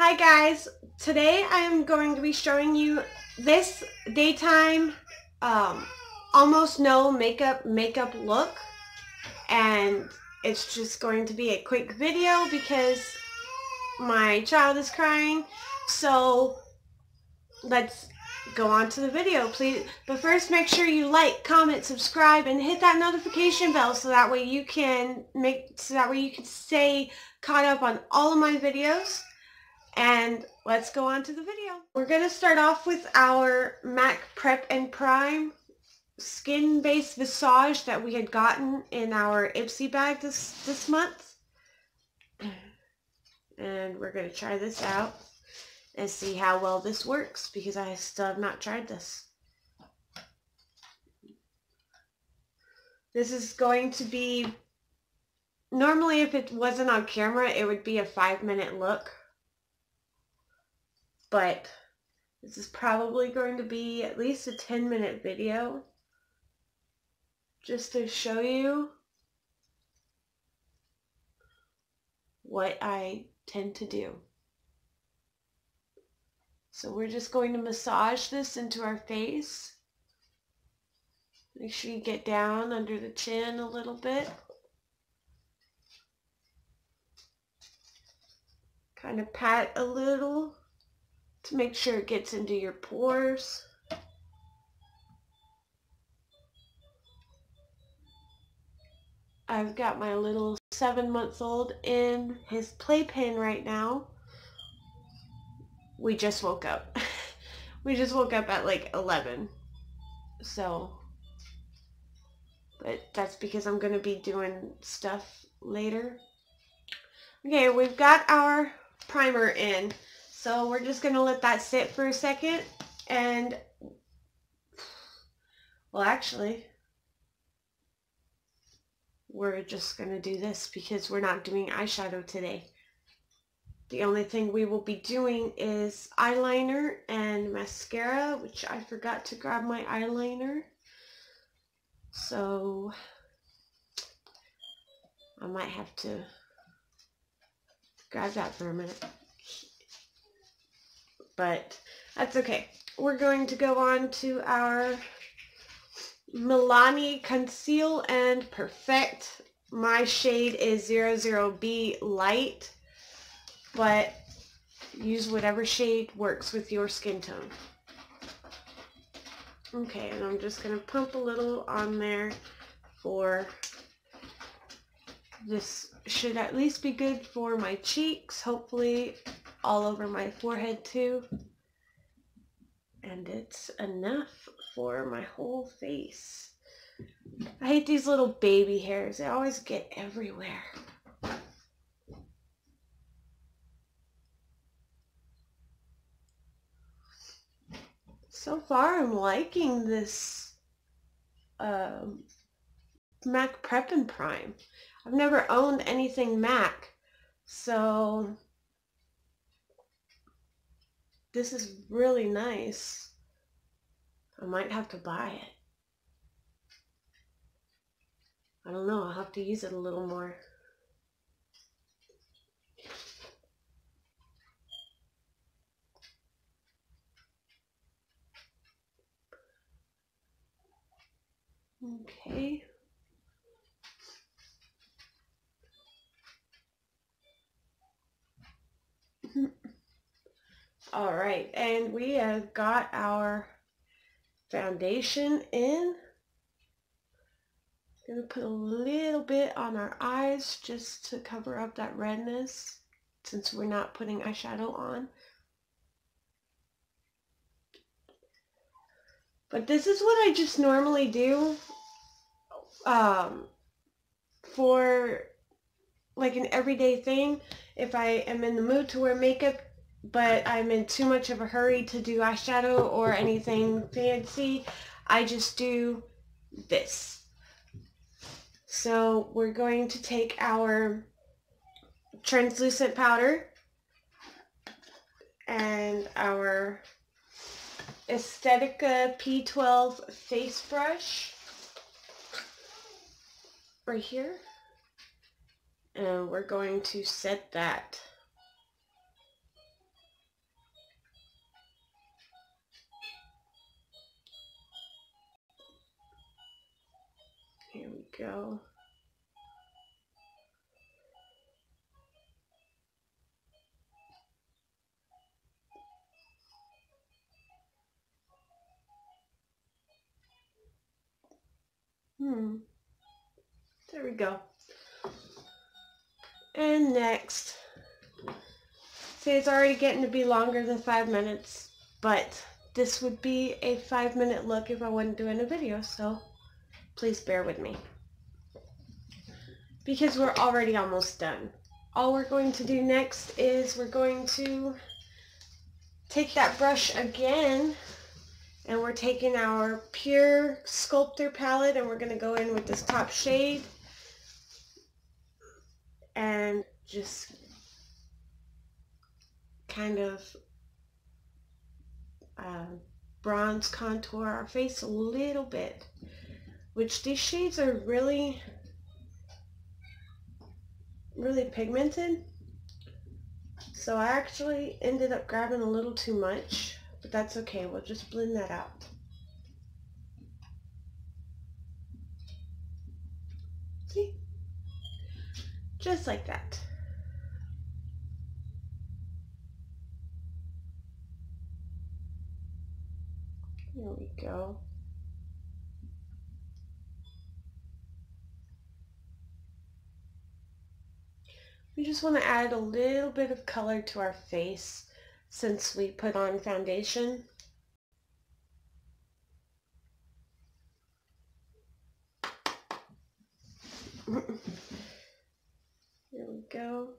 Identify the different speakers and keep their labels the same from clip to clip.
Speaker 1: Hi guys, today I am going to be showing you this daytime um, almost no makeup makeup look. And it's just going to be a quick video because my child is crying. So let's go on to the video please. But first make sure you like comment subscribe and hit that notification bell so that way you can make so that way you can stay caught up on all of my videos and let's go on to the video. We're going to start off with our MAC Prep and Prime skin-based visage that we had gotten in our Ipsy bag this, this month. And we're going to try this out and see how well this works because I still have not tried this. This is going to be, normally if it wasn't on camera, it would be a five minute look but this is probably going to be at least a 10 minute video just to show you what I tend to do. So we're just going to massage this into our face. Make sure you get down under the chin a little bit. Kind of pat a little to make sure it gets into your pores. I've got my little seven months old in his playpen right now. We just woke up. we just woke up at like 11. So, but that's because I'm going to be doing stuff later. Okay, we've got our primer in. So we're just going to let that sit for a second and, well actually, we're just going to do this because we're not doing eyeshadow today. The only thing we will be doing is eyeliner and mascara, which I forgot to grab my eyeliner. So I might have to grab that for a minute but that's okay. We're going to go on to our Milani Conceal and Perfect. My shade is 00B Light, but use whatever shade works with your skin tone. Okay, and I'm just going to pump a little on there for this should at least be good for my cheeks. Hopefully all over my forehead too. And it's enough for my whole face. I hate these little baby hairs. They always get everywhere. So far, I'm liking this um, MAC Prep and Prime. I've never owned anything MAC, so this is really nice. I might have to buy it. I don't know, I'll have to use it a little more. Okay. All right, and we have got our foundation in. Gonna put a little bit on our eyes just to cover up that redness since we're not putting eyeshadow on. But this is what I just normally do um, for like an everyday thing. If I am in the mood to wear makeup, but I'm in too much of a hurry to do eyeshadow or anything fancy, I just do this. So we're going to take our translucent powder and our Estetica P12 face brush right here. And we're going to set that go. Hmm. There we go. And next. See, it's already getting to be longer than five minutes, but this would be a five minute look if I wasn't doing a video, so please bear with me. Because we're already almost done. All we're going to do next is we're going to take that brush again and we're taking our pure sculptor palette and we're going to go in with this top shade and just kind of uh, bronze contour our face a little bit which these shades are really really pigmented. So I actually ended up grabbing a little too much but that's okay. We'll just blend that out. See? Just like that. There we go. We just want to add a little bit of color to our face since we put on foundation. there we go.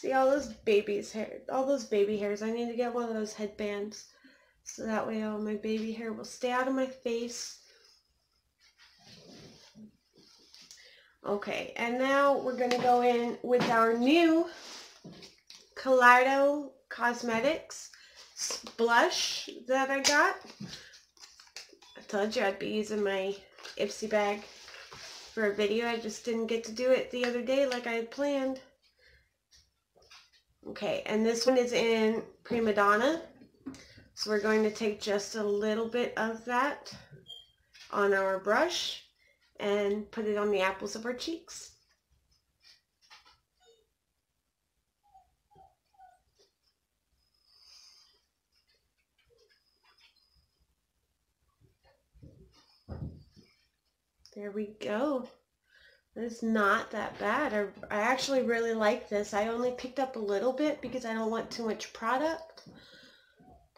Speaker 1: See all those babies hair, all those baby hairs. I need to get one of those headbands so that way all my baby hair will stay out of my face. Okay, and now we're going to go in with our new Kaleido Cosmetics blush that I got. I told you I'd be using my Ipsy bag for a video. I just didn't get to do it the other day like I had planned. Okay, and this one is in Prima Donna. So we're going to take just a little bit of that on our brush and put it on the apples of our cheeks. There we go. It's not that bad. I, actually really like this. I only picked up a little bit because I don't want too much product.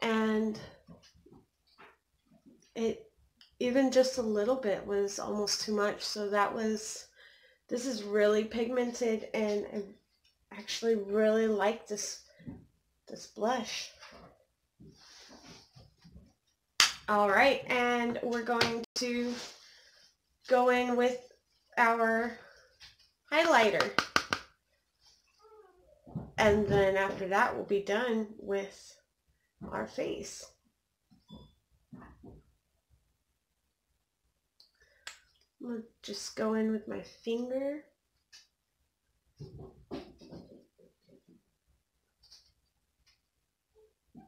Speaker 1: And it, even just a little bit was almost too much. So that was, this is really pigmented and I actually really like this, this blush. All right, and we're going to go in with our highlighter. And then after that, we'll be done with our face. I'm going to just go in with my finger.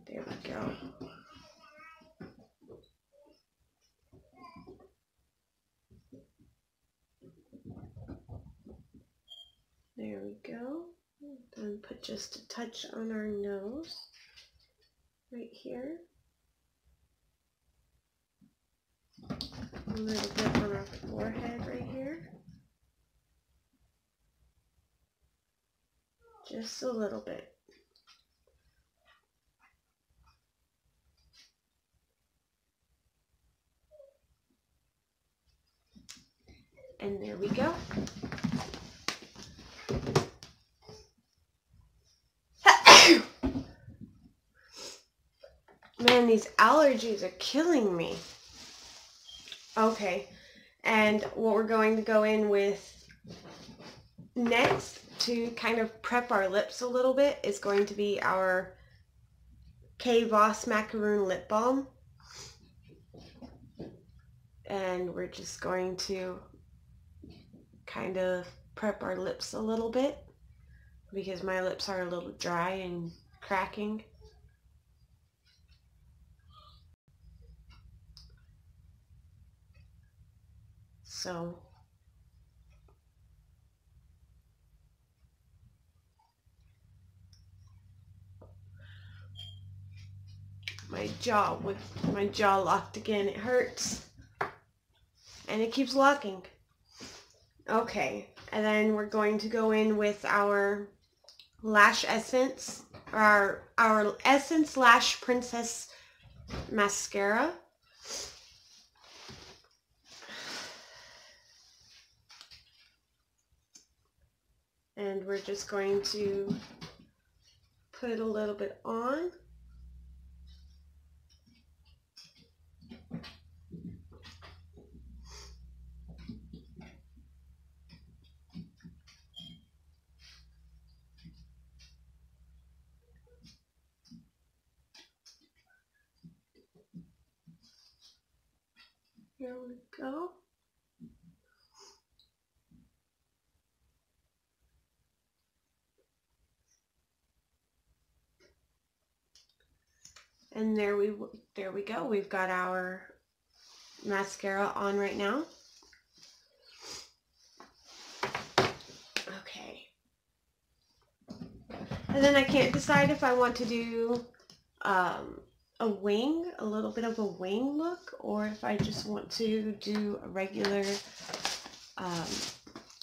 Speaker 1: There we go. There we go. Then put just a touch on our nose right here. A little bit on our forehead right here. Just a little bit. And there we go. These allergies are killing me. Okay, and what we're going to go in with next to kind of prep our lips a little bit is going to be our K Voss Macaroon Lip Balm. And we're just going to kind of prep our lips a little bit because my lips are a little dry and cracking. So my jaw with my jaw locked again. It hurts. And it keeps locking. Okay, and then we're going to go in with our lash essence, our, our Essence Lash Princess Mascara. And we're just going to put a little bit on. Here we go. And there we there we go. We've got our mascara on right now. Okay. And then I can't decide if I want to do um, a wing, a little bit of a wing look, or if I just want to do a regular um,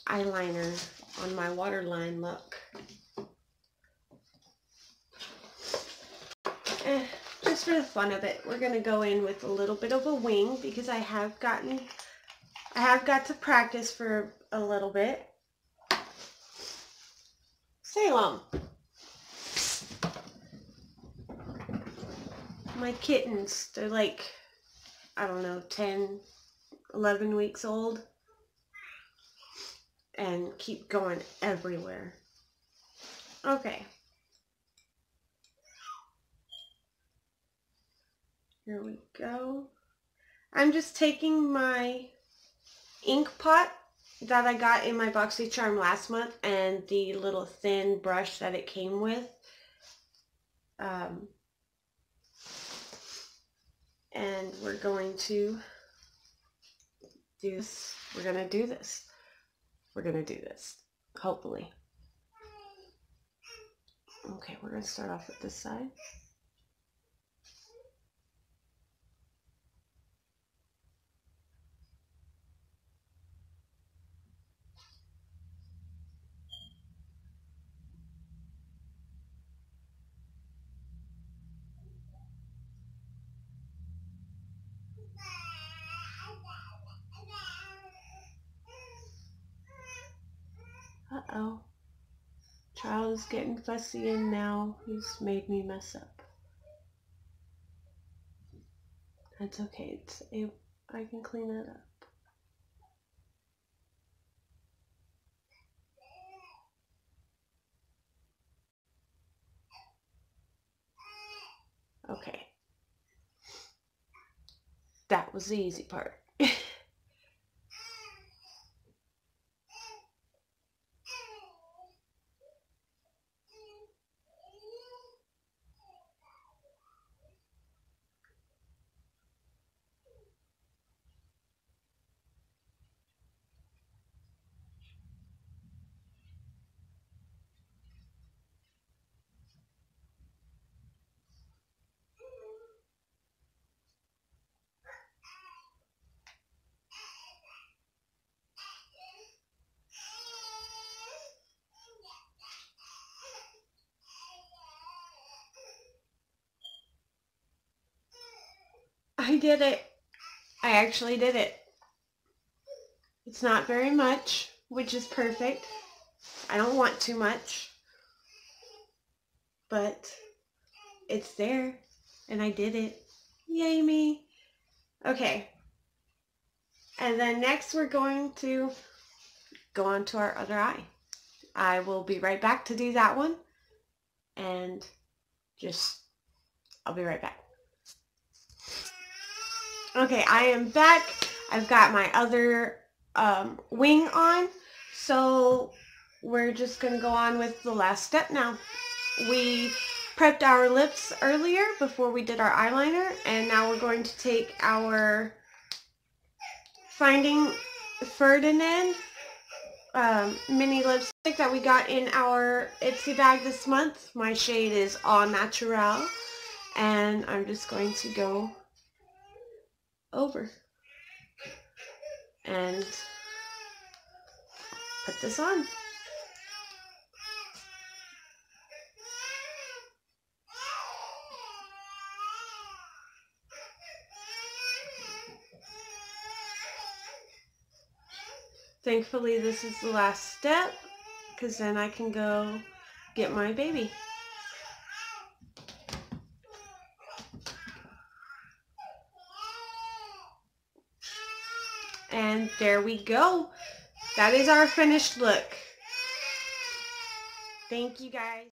Speaker 1: eyeliner on my waterline look. Eh, just for the fun of it, we're going to go in with a little bit of a wing because I have gotten, I have got to practice for a little bit. Salem. my kittens, they're like, I don't know, 10, 11 weeks old and keep going everywhere. Okay. Here we go. I'm just taking my ink pot that I got in my BoxyCharm last month and the little thin brush that it came with. Um, and we're going to do this. We're going to do this. We're going to do this, hopefully. Okay, we're going to start off with this side. Uh-oh. Charles getting fussy and now he's made me mess up. That's okay. It's a, I can clean it up. Okay. That was the easy part. Did it. I actually did it. It's not very much, which is perfect. I don't want too much. But it's there. And I did it. Yay me. Okay. And then next we're going to go on to our other eye. I will be right back to do that one. And just, I'll be right back. Okay, I am back. I've got my other um, wing on. So we're just going to go on with the last step now. We prepped our lips earlier before we did our eyeliner and now we're going to take our Finding Ferdinand um, mini lipstick that we got in our Ipsy bag this month. My shade is All Naturel and I'm just going to go over and put this on. Thankfully this is the last step because then I can go get my baby. There we go. That is our finished look. Thank you guys.